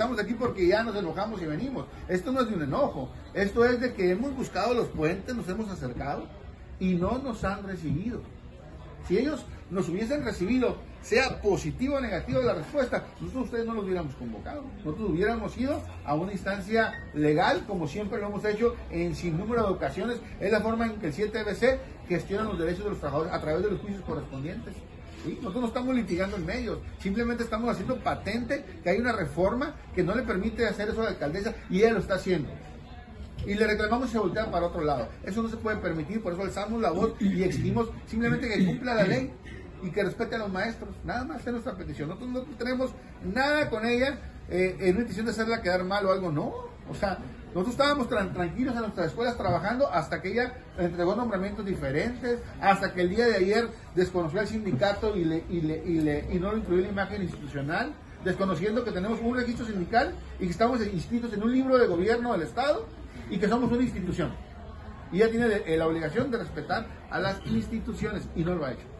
Estamos aquí porque ya nos enojamos y venimos. Esto no es de un enojo. Esto es de que hemos buscado los puentes, nos hemos acercado y no nos han recibido. Si ellos nos hubiesen recibido, sea positivo o negativo la respuesta, nosotros ustedes no los hubiéramos convocado. Nosotros hubiéramos ido a una instancia legal, como siempre lo hemos hecho en sin número de ocasiones. Es la forma en que el 7BC gestiona los derechos de los trabajadores a través de los juicios correspondientes. Nosotros no estamos litigando en medios, simplemente estamos haciendo patente que hay una reforma que no le permite hacer eso a la alcaldesa y ella lo está haciendo. Y le reclamamos y se voltea para otro lado. Eso no se puede permitir, por eso alzamos la voz y exigimos simplemente que cumpla la ley y que respete a los maestros. Nada más es nuestra petición. Nosotros no tenemos nada con ella eh, en una intención de hacerla quedar mal o algo, no. O sea, nosotros estábamos tranquilos en nuestras escuelas trabajando hasta que ella entregó nombramientos diferentes, hasta que el día de ayer desconoció al sindicato y, le, y, le, y, le, y no lo incluyó en la imagen institucional, desconociendo que tenemos un registro sindical y que estamos inscritos en un libro de gobierno del Estado y que somos una institución. Y ella tiene la obligación de respetar a las instituciones y no lo ha hecho.